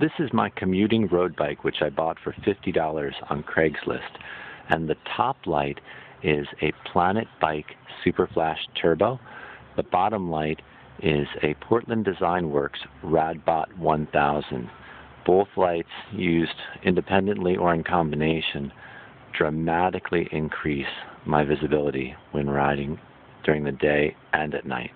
This is my commuting road bike, which I bought for $50 on Craigslist. And the top light is a Planet Bike Superflash Turbo. The bottom light is a Portland Design Works Radbot 1000. Both lights used independently or in combination dramatically increase my visibility when riding during the day and at night.